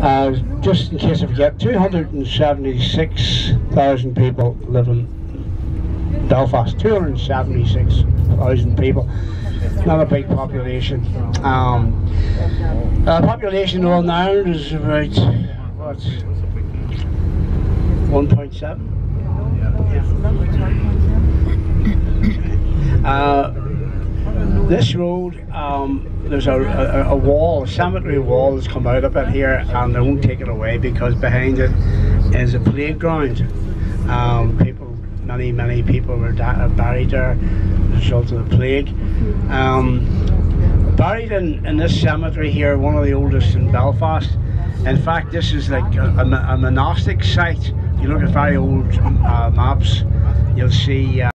Uh, just in case I forget, 276,000 people live in Belfast. 276,000 people. Not a big population. Um, uh, population of Northern Ireland is about, what, 1.7? Uh, this road, um, there's a, a, a, wall, a cemetery wall that's come out of it here and they won't take it away because behind it is a playground. Um, people, many, many people were buried there as a result of the plague. Um, buried in, in this cemetery here, one of the oldest in Belfast. In fact, this is like a, a, a monastic site. If you look at very old uh, maps, you'll see uh,